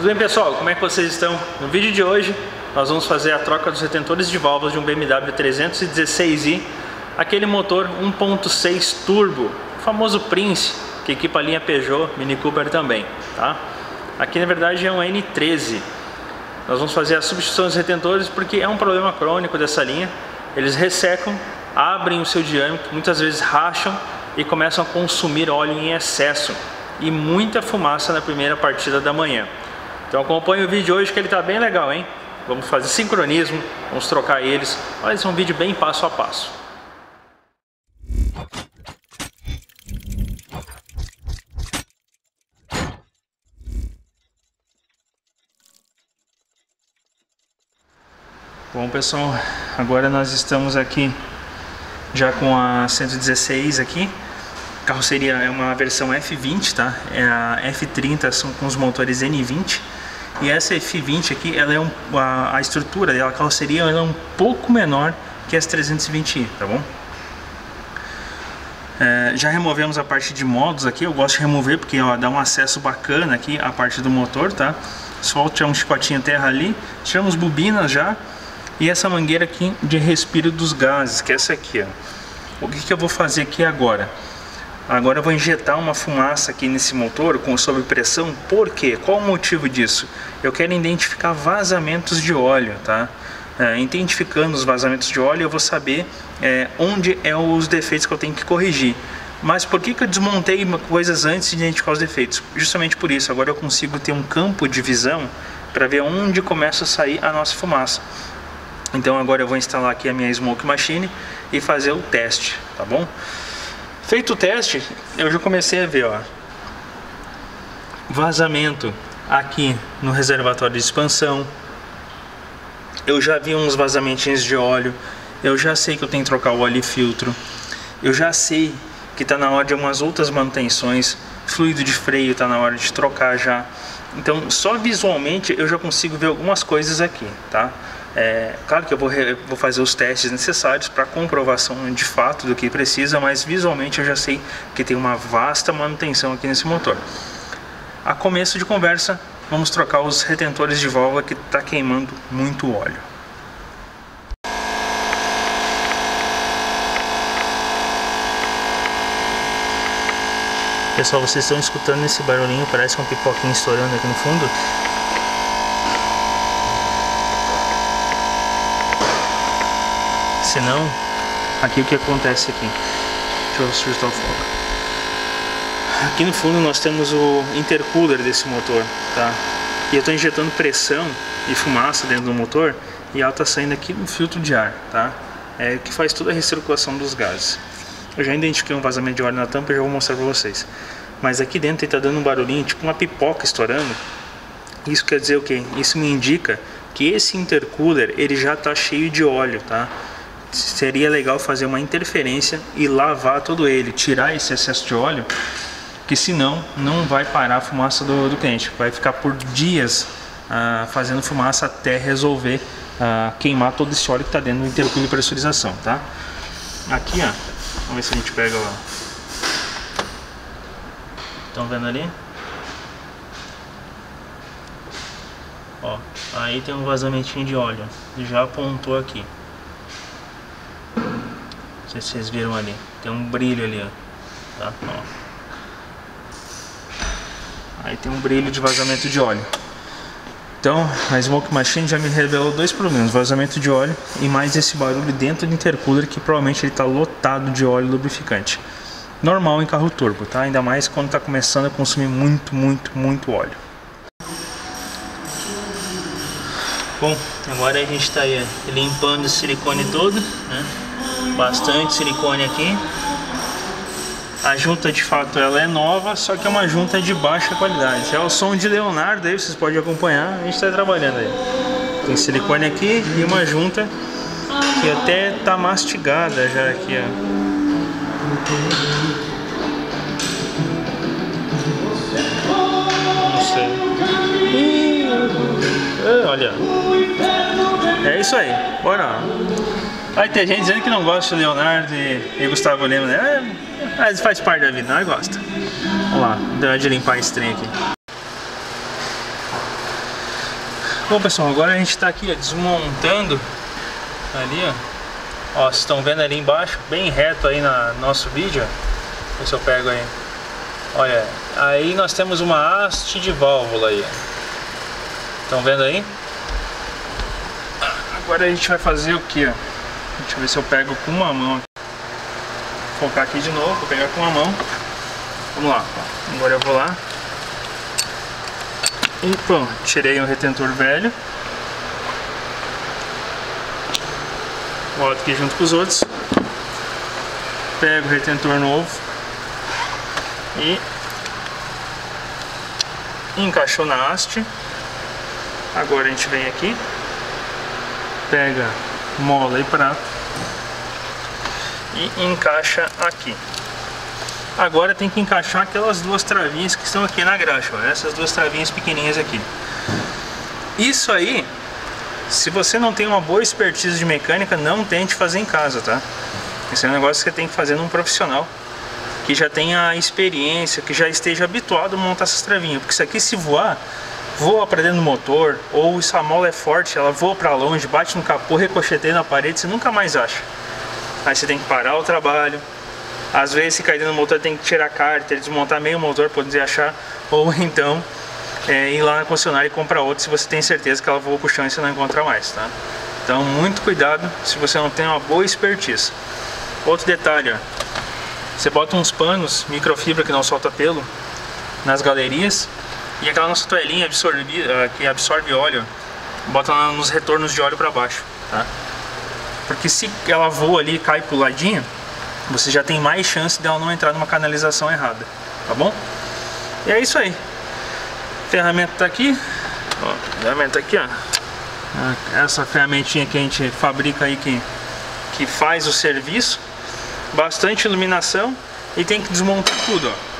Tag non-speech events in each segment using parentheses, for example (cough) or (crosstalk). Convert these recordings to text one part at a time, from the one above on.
Tudo bem pessoal, como é que vocês estão? No vídeo de hoje nós vamos fazer a troca dos retentores de válvulas de um BMW 316i Aquele motor 1.6 turbo, o famoso Prince, que equipa a linha Peugeot, Mini Cooper também, tá? Aqui na verdade é um N13 Nós vamos fazer a substituição dos retentores porque é um problema crônico dessa linha Eles ressecam, abrem o seu diâmetro, muitas vezes racham e começam a consumir óleo em excesso e muita fumaça na primeira partida da manhã então acompanhe o vídeo hoje que ele está bem legal, hein? Vamos fazer sincronismo, vamos trocar eles. Esse é um vídeo bem passo a passo. Bom pessoal, agora nós estamos aqui já com a 116 aqui carroceria é uma versão F20, tá? É a F30 são com os motores N20 e essa F20 aqui, ela é um, a, a estrutura dela, a carroceria, ela é um pouco menor que as 320i, tá bom? É, já removemos a parte de modos aqui, eu gosto de remover porque ó, dá um acesso bacana aqui a parte do motor, tá? Tirar um chicotinho terra ali, tiramos bobinas já e essa mangueira aqui de respiro dos gases, que é essa aqui, ó. O que, que eu vou fazer aqui agora? Agora eu vou injetar uma fumaça aqui nesse motor com sob pressão. Por quê? Qual o motivo disso? Eu quero identificar vazamentos de óleo, tá? É, identificando os vazamentos de óleo, eu vou saber é, onde é os defeitos que eu tenho que corrigir. Mas por que, que eu desmontei coisas antes de identificar os defeitos? Justamente por isso. Agora eu consigo ter um campo de visão para ver onde começa a sair a nossa fumaça. Então agora eu vou instalar aqui a minha Smoke Machine e fazer o teste, tá bom? Feito o teste, eu já comecei a ver, ó, vazamento aqui no reservatório de expansão. Eu já vi uns vazamentinhos de óleo. Eu já sei que eu tenho que trocar o óleo e filtro. Eu já sei que está na hora de umas outras manutenções. Fluido de freio está na hora de trocar já. Então, só visualmente eu já consigo ver algumas coisas aqui, tá? É, claro que eu vou, vou fazer os testes necessários para comprovação de fato do que precisa, mas visualmente eu já sei que tem uma vasta manutenção aqui nesse motor. A começo de conversa, vamos trocar os retentores de válvula que está queimando muito óleo. Pessoal, vocês estão escutando esse barulhinho, parece um pipoquinho estourando aqui no fundo. Senão, aqui o que acontece aqui. Deixa eu ajustar o foco. Aqui no fundo nós temos o intercooler desse motor, tá? E eu estou injetando pressão e fumaça dentro do motor e ela está saindo aqui no filtro de ar, tá? É que faz toda a recirculação dos gases. Eu já identifiquei um vazamento de óleo na tampa e já vou mostrar para vocês. Mas aqui dentro ele está dando um barulhinho, tipo uma pipoca estourando. Isso quer dizer o quê? Isso me indica que esse intercooler ele já está cheio de óleo, tá? Seria legal fazer uma interferência e lavar todo ele, tirar esse excesso de óleo, que senão não vai parar a fumaça do, do cliente, vai ficar por dias ah, fazendo fumaça até resolver ah, queimar todo esse óleo que está dentro do intercooler de pressurização, tá? Aqui, ó, vamos ver se a gente pega lá. Estão vendo ali? Ó, aí tem um vazamentinho de óleo, já apontou aqui. Não sei se vocês viram ali. Tem um brilho ali, ó. Tá? ó. Aí tem um brilho de vazamento de óleo. Então, a Smoke Machine já me revelou dois problemas, vazamento de óleo e mais esse barulho dentro do intercooler que provavelmente ele está lotado de óleo lubrificante. Normal em carro turbo, tá? Ainda mais quando está começando a consumir muito, muito, muito óleo. Bom, agora a gente está limpando o silicone todo, né? Bastante silicone aqui. A junta de fato ela é nova, só que é uma junta de baixa qualidade. É o som de Leonardo aí, vocês podem acompanhar, a gente está trabalhando aí. Tem silicone aqui e uma junta que até tá mastigada já aqui, ó. Não sei. olha. É isso aí, bora. Vai ter gente dizendo que não gosta de Leonardo e, e Gustavo Lima, né? É, mas faz parte da vida, nós gosta. Vamos lá, deu de limpar esse trem aqui. Bom pessoal, agora a gente está aqui ó, desmontando ali ó. Ó, vocês estão vendo ali embaixo, bem reto aí no nosso vídeo. Ó. se eu pego aí. Olha, aí nós temos uma haste de válvula aí. Estão vendo aí? Agora a gente vai fazer o que? Deixa eu ver se eu pego com uma mão. Vou focar aqui de novo, vou pegar com uma mão. Vamos lá. Agora eu vou lá. E pronto, tirei o retentor velho. Boto aqui junto com os outros. Pego o retentor novo. E encaixou na haste. Agora a gente vem aqui, pega mola e prato e encaixa aqui. Agora tem que encaixar aquelas duas travinhas que estão aqui na graxa, ó, essas duas travinhas pequenininhas aqui. Isso aí se você não tem uma boa expertise de mecânica, não tente fazer em casa, tá? Esse é um negócio que você tem que fazer num profissional que já tenha experiência, que já esteja habituado a montar essas travinhas, porque isso aqui se voar, voa para dentro do motor, ou se a mola é forte, ela voa para longe, bate no capô, ricocheteia na parede, você nunca mais acha. Aí você tem que parar o trabalho, às vezes se cair do motor tem que tirar a cárter, desmontar meio motor para poder achar, (laughs) ou então é, ir lá na concessionária e comprar outra se você tem certeza que ela voa pro chão e você não encontra mais, tá? Então muito cuidado se você não tem uma boa expertise. Outro detalhe, ó, você bota uns panos microfibra que não solta pelo nas galerias e aquela nossa toalhinha absorve, uh, que absorve óleo, bota nos retornos de óleo para baixo, tá? Porque se ela voa ali e cai pro ladinho, você já tem mais chance dela não entrar numa canalização errada, tá bom? E é isso aí ferramenta tá aqui, ó, ferramenta aqui, ó. Essa ferramentinha que a gente fabrica aí que, que faz o serviço. Bastante iluminação e tem que desmontar tudo, ó.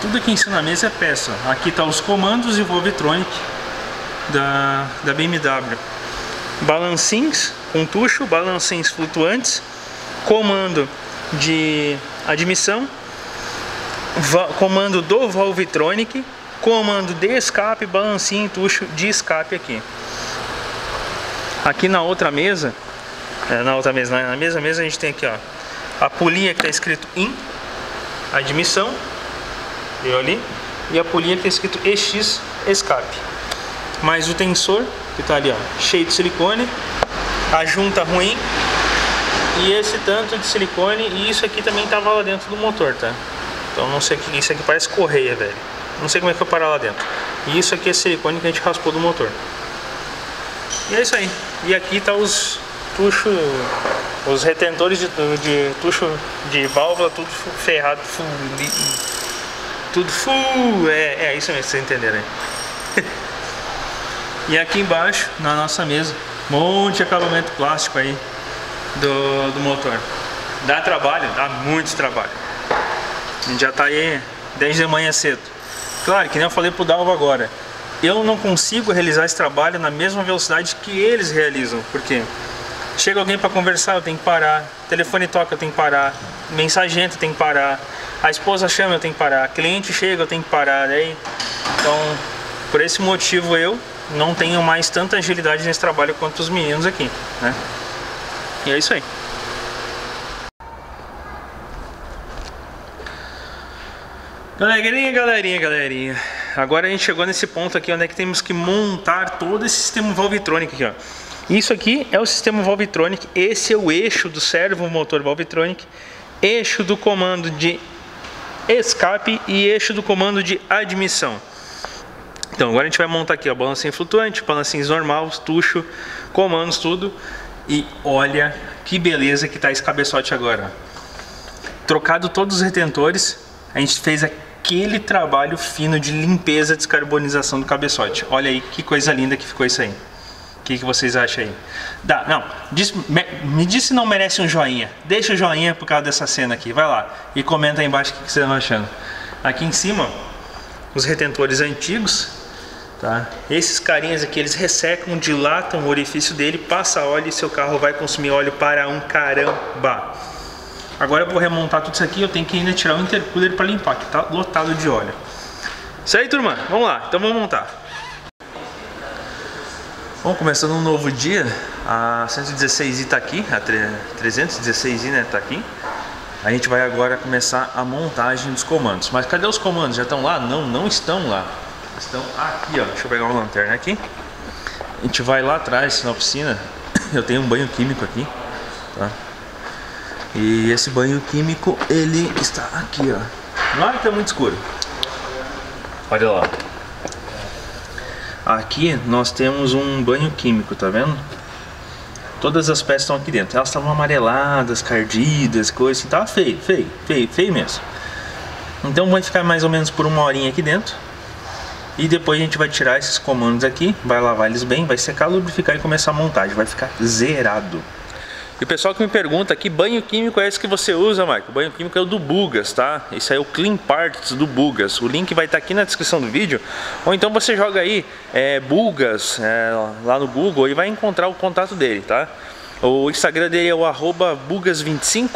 Tudo aqui em cima da mesa é peça. Aqui tá os comandos e Volvitronic da, da BMW. Balancins com tucho, balancins flutuantes, comando de admissão, comando do Volvitronic comando de escape, balancinho, tucho de escape aqui. Aqui na outra mesa, é, na outra mesa, na mesma mesa a gente tem aqui ó, a polinha que está escrito IN, admissão, viu ali? E a polinha que está escrito EX, escape. Mais o tensor, que está ali ó, cheio de silicone, a junta ruim, e esse tanto de silicone, e isso aqui também estava lá dentro do motor, tá? Então não sei que isso aqui parece correia, velho. Não sei como é que foi parar lá dentro. E isso aqui é silicone que a gente raspou do motor. E é isso aí. E aqui tá os tucho, os retentores de, de tucho de válvula, tudo ferrado, tudo full. É, é isso mesmo, vocês entenderam aí. (laughs) e aqui embaixo, na nossa mesa, monte de acabamento plástico aí do, do motor. Dá trabalho? Dá muito trabalho. A gente já tá aí desde manhã cedo. Claro, que nem eu falei pro Dalva agora, eu não consigo realizar esse trabalho na mesma velocidade que eles realizam, porque chega alguém para conversar, eu tenho que parar, telefone toca, eu tenho que parar, mensagento, eu tenho que parar, a esposa chama, eu tenho que parar, cliente chega, eu tenho que parar, aí, então, por esse motivo eu não tenho mais tanta agilidade nesse trabalho quanto os meninos aqui, né? E é isso aí. Galerinha, galerinha, galerinha. Agora a gente chegou nesse ponto aqui onde é que temos que montar todo esse sistema Valvetronic aqui, ó. Isso aqui é o sistema Valvetronic, esse é o eixo do servo motor Valvetronic, eixo do comando de escape e eixo do comando de admissão. Então agora a gente vai montar aqui, ó, balancinho flutuante, balancinhos normal, tucho, comandos, tudo. E olha que beleza que tá esse cabeçote agora. Trocado todos os retentores, a gente fez aquele trabalho fino de limpeza, descarbonização do cabeçote. Olha aí que coisa linda que ficou isso aí. O que, que vocês acham aí? Dá, não, diz, me, me diz se não merece um joinha. Deixa o joinha por causa dessa cena aqui. Vai lá e comenta aí embaixo o que, que vocês estão achando. Aqui em cima, os retentores antigos. Tá? Esses carinhas aqui, eles ressecam, dilatam o orifício dele, passa óleo e seu carro vai consumir óleo para um caramba. Agora eu vou remontar tudo isso aqui, eu tenho que ainda tirar o intercooler para limpar, que tá lotado de óleo. Isso aí, turma, vamos lá, então vamos montar. Bom, começando um novo dia, a 116i está aqui, a 316i né, está aqui. A gente vai agora começar a montagem dos comandos. Mas cadê os comandos? Já estão lá? Não, não estão lá. Estão aqui, ó. Deixa eu pegar uma lanterna aqui. A gente vai lá atrás, na oficina. (coughs) Eu tenho um banho químico aqui, tá? E esse banho químico, ele está aqui, ó. Não é que tá muito escuro. Olha lá. Aqui nós temos um banho químico, tá vendo? Todas as peças estão aqui dentro. Elas estavam amareladas, cardidas, coisa assim. Tava feio, feio, feio, feio mesmo. Então vai ficar mais ou menos por uma horinha aqui dentro. E depois a gente vai tirar esses comandos aqui, vai lavar eles bem, vai secar, lubrificar e começar a montagem. Vai ficar zerado. E o pessoal que me pergunta, que banho químico é esse que você usa, Marco? O banho químico é o do Bugas, tá? Esse aí é o Clean Parts do Bugas. O link vai estar aqui na descrição do vídeo. Ou então você joga aí é, Bugas é, lá no Google e vai encontrar o contato dele, tá? O Instagram dele é o bugas25.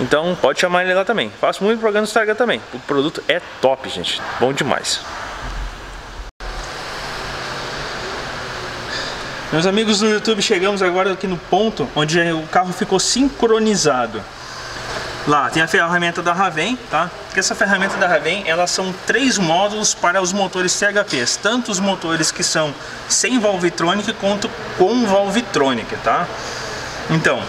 Então pode chamar ele lá também. Faço muito programa no Instagram também. O produto é top, gente. Bom demais. Meus amigos do YouTube, chegamos agora aqui no ponto onde o carro ficou sincronizado. Lá tem a ferramenta da Raven, tá? Que essa ferramenta da Raven, elas são três módulos para os motores CHPs, tanto os motores que são sem Valvetronic quanto com Valvetronic, tá? Então,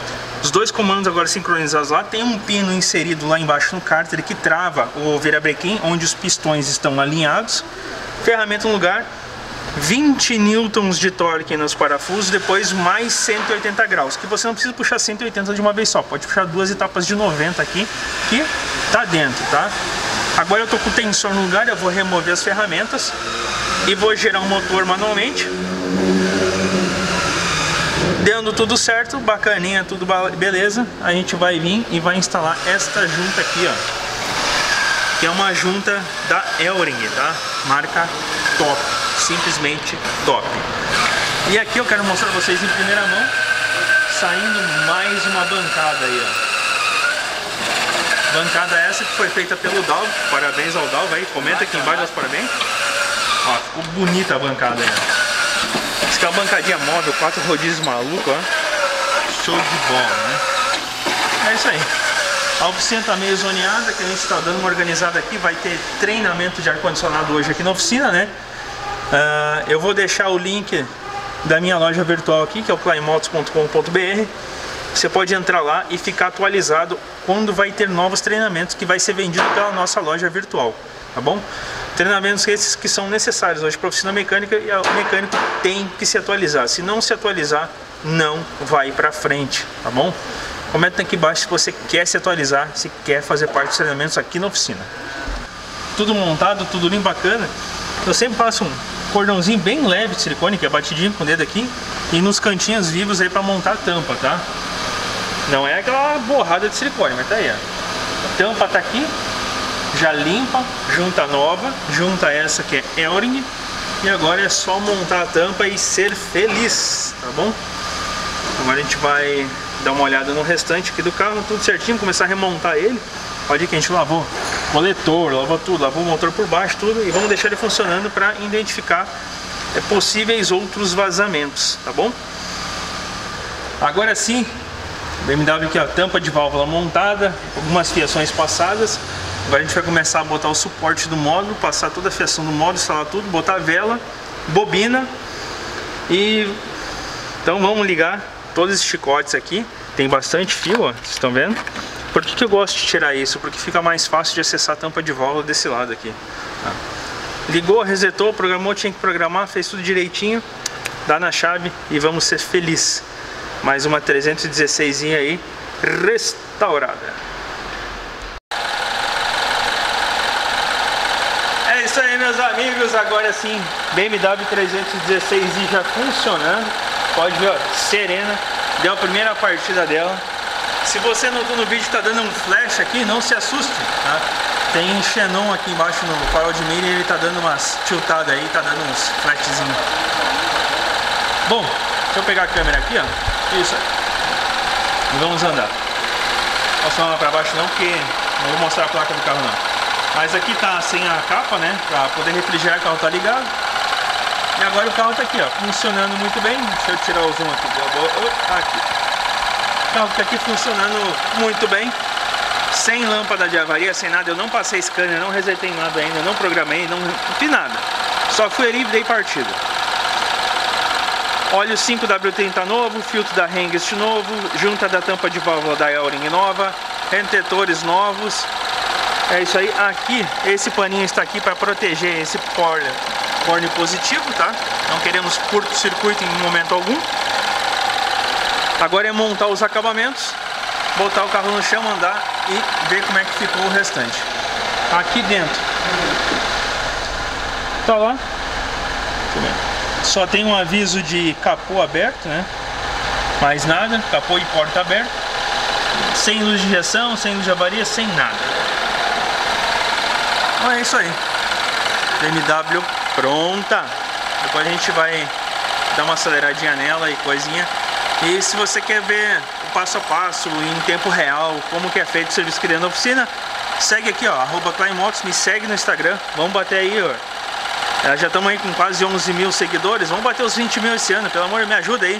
os dois comandos agora sincronizados lá, tem um pino inserido lá embaixo no cárter que trava o virabrequim, onde os pistões estão alinhados. Ferramenta no lugar, 20 newtons de torque nos parafusos, depois mais 180 graus, que você não precisa puxar 180 de uma vez só, pode puxar duas etapas de 90 aqui, que tá dentro, tá? Agora eu tô com o tensor no lugar, eu vou remover as ferramentas e vou gerar um motor manualmente. Dando tudo certo, bacaninha, tudo beleza, a gente vai vir e vai instalar esta junta aqui, ó. Que é uma junta da Elring, tá? Marca top simplesmente top. E aqui eu quero mostrar para vocês em primeira mão, saindo mais uma bancada aí, ó. Bancada essa que foi feita pelo Dalvo, parabéns ao Dalvo aí, comenta aqui embaixo os parabéns. Ó, ficou bonita a bancada aí, ó. Isso aqui é uma bancadinha móvel, quatro rodízios maluco, ó. Show de bola, né? É isso aí. A oficina está meio zoneada, que a gente está dando uma organizada aqui, vai ter treinamento de ar-condicionado hoje aqui na oficina, né? Uh, eu vou deixar o link da minha loja virtual aqui, que é o climotos.com.br. Você pode entrar lá e ficar atualizado quando vai ter novos treinamentos que vai ser vendido pela nossa loja virtual, tá bom? Treinamentos esses que são necessários hoje para a oficina mecânica e o mecânico tem que se atualizar. Se não se atualizar, não vai para frente, tá bom? Comenta aqui embaixo se você quer se atualizar, se quer fazer parte dos treinamentos aqui na oficina. Tudo montado, tudo limpo, bacana. Eu sempre faço um cordãozinho bem leve de silicone, que é batidinho com o dedo aqui, e nos cantinhos vivos aí para montar a tampa, tá? Não é aquela borrada de silicone, mas tá aí, ó. A tampa tá aqui, já limpa, junta nova, junta essa que é Elring, e agora é só montar a tampa e ser feliz, tá bom? Agora a gente vai dar uma olhada no restante aqui do carro, tudo certinho, começar a remontar ele. Ir que a gente lavou moletor, lavou tudo, lavou o motor por baixo, tudo, e vamos deixar ele funcionando para identificar é, possíveis outros vazamentos, tá bom? Agora sim, BMW aqui a tampa de válvula montada, algumas fiações passadas. Agora a gente vai começar a botar o suporte do módulo, passar toda a fiação do módulo, instalar tudo, botar a vela, bobina e então vamos ligar todos esses chicotes aqui. Tem bastante fio, ó, vocês estão vendo? Por que, que eu gosto de tirar isso? Porque fica mais fácil de acessar a tampa de válvula desse lado aqui. Tá? Ligou, resetou, programou, tinha que programar, fez tudo direitinho, dá na chave e vamos ser felizes. Mais uma 316 aí restaurada. É isso aí meus amigos, agora sim BMW 316i já funcionando. Pode ver, ó, serena, deu a primeira partida dela. Se você notou no vídeo está dando um flash aqui, não se assuste, tá? Tem xenon aqui embaixo no farol de mira e ele está dando umas tiltadas aí, está dando uns flashzinhos. Bom, deixa eu pegar a câmera aqui, ó. Isso. E vamos andar. Posso lá para baixo não, porque não vou mostrar a placa do carro não. Mas aqui tá sem a capa, né? Para poder refrigerar, o carro tá ligado. E agora o carro tá aqui, ó, funcionando muito bem. Deixa eu tirar o zoom aqui. Aqui. Tá aqui funcionando muito bem. Sem lâmpada de avaria, sem nada. Eu não passei scanner, não resetei nada ainda, não programei, não, fiz nada. Só fui e dei partida. Óleo 5W30 novo, filtro da Hengst novo, junta da tampa de válvula da Elring nova, retetores novos. É isso aí. Aqui, esse paninho está aqui para proteger esse corne, corne positivo, tá? Não queremos curto-circuito em momento algum. Agora é montar os acabamentos, botar o carro no chão, andar e ver como é que ficou o restante. Aqui dentro. Tá lá. Só tem um aviso de capô aberto, né? Mais nada, capô e porta aberto. Sem luz de injeção, sem luz de avaria, sem nada. Então é isso aí. BMW pronta. Depois a gente vai dar uma aceleradinha nela e coisinha. E se você quer ver o passo a passo, em tempo real, como que é feito o serviço criando oficina, segue aqui, ó, arroba Climotos, me segue no Instagram. Vamos bater aí, ó, é, já estamos aí com quase 11 mil seguidores. Vamos bater os 20 mil esse ano. Pelo amor, me ajuda aí.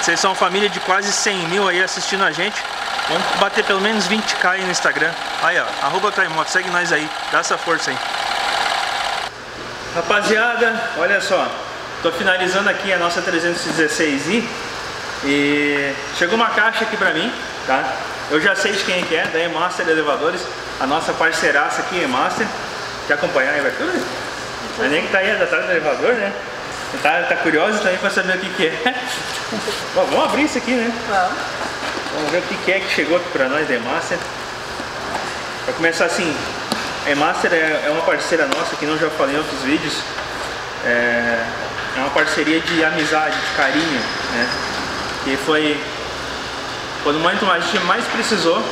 Vocês são uma família de quase 100 mil aí assistindo a gente. Vamos bater pelo menos 20k aí no Instagram. Aí, ó. Arroba Traimoto. Segue nós aí. Dá essa força aí. Rapaziada, olha só. Tô finalizando aqui a nossa 316i. E chegou uma caixa aqui pra mim, tá? Eu já sei de quem é que é, da E-Master Elevadores. A nossa parceiraça aqui, E-Master. Quer acompanhar aí, vai tudo? A nem que tá aí atrás do elevador, né? Tá, tá curioso também pra saber o que, que é. (laughs) Bom, vamos abrir isso aqui, né? Vamos. Vamos ver o que, que é que chegou aqui pra nós da Emaster. Pra começar assim, a Emaster é, é uma parceira nossa, que não já falei em outros vídeos. É, é uma parceria de amizade, de carinho, né? Que foi quando o momento a gente mais precisou,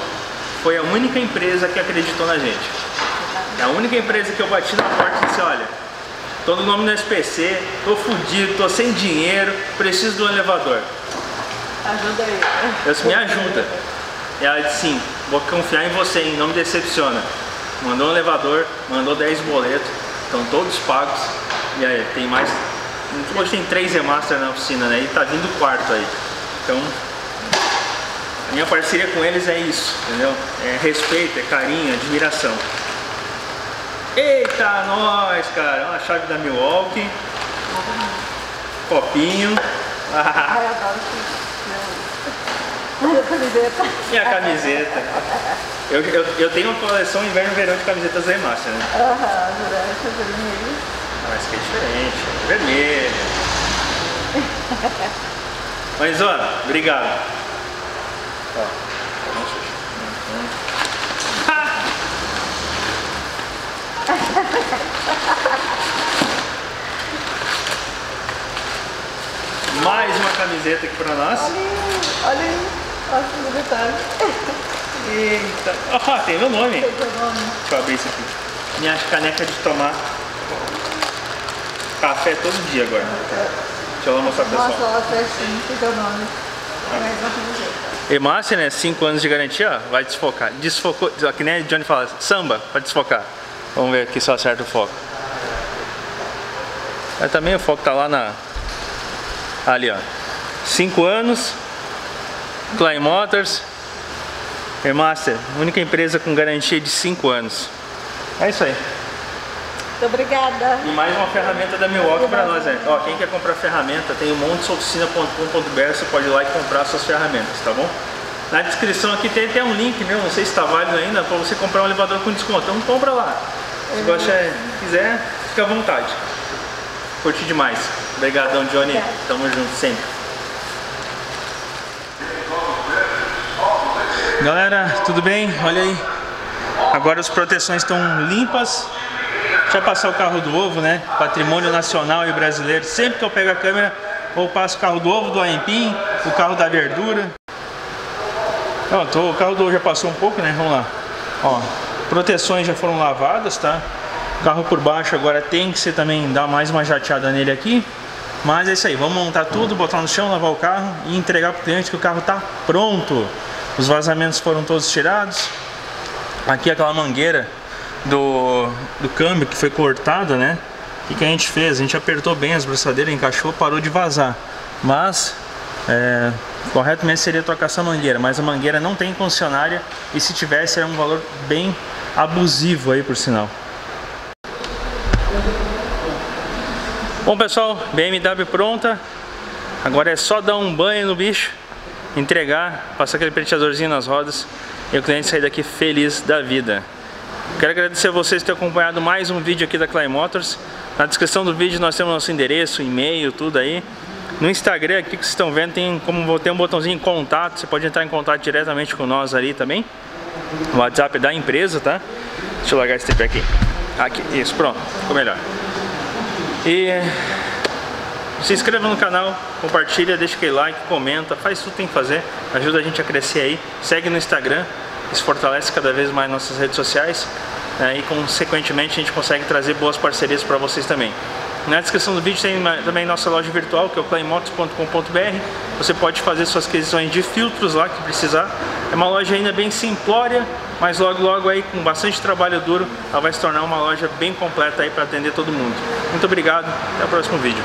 foi a única empresa que acreditou na gente. É a única empresa que eu bati na porta e disse, olha, Tô no nome do SPC, tô fudido, tô sem dinheiro, preciso de um elevador. Ajuda aí. Eu disse, me ajuda. E ela disse, sim, vou confiar em você, hein, não me decepciona. Mandou um elevador, mandou 10 boletos, estão todos pagos. E aí, tem mais. Hoje tem 3 remaster na oficina, né? E tá vindo o quarto aí. Então, a minha parceria com eles é isso, entendeu? É respeito, é carinho, admiração. Eita, nós, cara. Uma chave da Milwaukee. Copinho. Ai, (laughs) adoro a camiseta. E a camiseta. Eu, eu, eu tenho uma coleção inverno e verão de camisetas da Emaster, né? Aham, durante vermelho. Ah, esse aqui é diferente. Vermelho. (laughs) Mas, ó, obrigado. Ó. (laughs) Mais uma camiseta aqui pra nós. Olha aí, olha aí. Olha os detalhes. Eita. Ah, tem meu nome. Tem teu nome. Deixa eu abrir isso aqui. Minha caneca de tomar café todo dia agora. Deixa eu mostrar pessoal. Mostra lá certinho, tem teu nome. Uma camiseta. Emaster, né? 5 anos de garantia, ó, vai desfocar. Desfocou, que nem a Johnny fala, samba, vai desfocar. Vamos ver aqui se eu acerto o foco. Aí também o foco tá lá na. Ali, ó. 5 anos. Klein Motors. Remaster, única empresa com garantia de 5 anos. É isso aí. Muito obrigada. E mais uma ferramenta da Milwaukee para nós, né? Ó, quem quer comprar ferramenta, tem o montesoficina.com.br, você pode ir lá e comprar suas ferramentas, tá bom? Na descrição aqui tem até um link meu, não sei se está válido ainda, para você comprar um elevador com desconto. Então compra lá. Se você quiser, fica à vontade. Curti demais. Obrigadão, Johnny. Tamo junto sempre. Galera, tudo bem? Olha aí. Agora as proteções estão limpas. Deixa eu passar o carro do ovo, né? Patrimônio nacional e brasileiro. Sempre que eu pego a câmera, eu passo o carro do ovo, do aempim, o carro da verdura. Tô, o carro do ovo já passou um pouco, né? Vamos lá. Ó, Proteções já foram lavadas, tá? O carro por baixo agora tem que ser também dar mais uma jateada nele aqui. Mas é isso aí, vamos montar tudo, botar no chão, lavar o carro e entregar para o cliente que o carro está pronto. Os vazamentos foram todos tirados. Aqui aquela mangueira do, do câmbio que foi cortada, né? o que a gente fez? A gente apertou bem as braçadeiras, encaixou, parou de vazar. Mas é, corretamente seria trocar essa mangueira, mas a mangueira não tem concessionária e se tivesse era um valor bem abusivo aí por sinal. Bom pessoal, BMW pronta. Agora é só dar um banho no bicho, entregar, passar aquele penteadorzinho nas rodas e o cliente sair daqui feliz da vida. Quero agradecer a vocês por terem acompanhado mais um vídeo aqui da Clay Motors. Na descrição do vídeo nós temos nosso endereço, e-mail, tudo aí. No Instagram aqui que vocês estão vendo tem como tem um botãozinho contato, você pode entrar em contato diretamente com nós ali também. O WhatsApp da empresa, tá? Deixa eu largar esse tripé aqui. Aqui, isso, pronto, ficou melhor. E se inscreva no canal, compartilha, deixa aquele like, comenta, faz tudo que tem que fazer, ajuda a gente a crescer aí. Segue no Instagram, isso fortalece cada vez mais nossas redes sociais né, e consequentemente a gente consegue trazer boas parcerias para vocês também. Na descrição do vídeo tem também nossa loja virtual, que é o claymotos.com.br. Você pode fazer suas aquisições de filtros lá que precisar. É uma loja ainda bem simplória, mas logo logo aí com bastante trabalho duro, ela vai se tornar uma loja bem completa aí para atender todo mundo. Muito obrigado, até o próximo vídeo.